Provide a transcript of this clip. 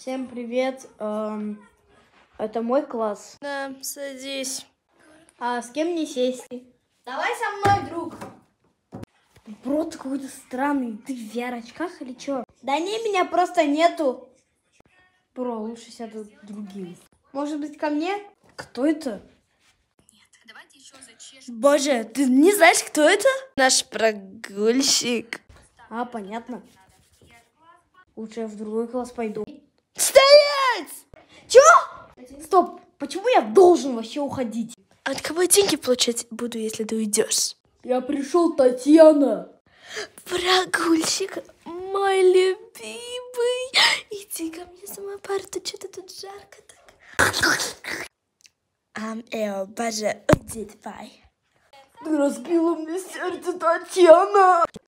Всем привет. Эм, это мой класс. Да, садись. А с кем мне сесть? Давай со мной, друг. Бро, ты какой-то странный. Ты в VR-очках или чё? Да не, меня просто нету. Бро, лучше сяду другим. Может быть, ко мне? Кто это? Боже, ты не знаешь, кто это? Наш прогульщик. А, понятно. Лучше я в другой класс пойду. Стоп, почему я должен вообще уходить? От кого деньги получать буду, если ты уйдешь? Я пришел, Татьяна. Прогульщик, мой любимый. Иди ко мне за мою парту, что-то тут жарко так. Ам, эо, боже, уйди, давай. Ты разбила мне сердце, Татьяна.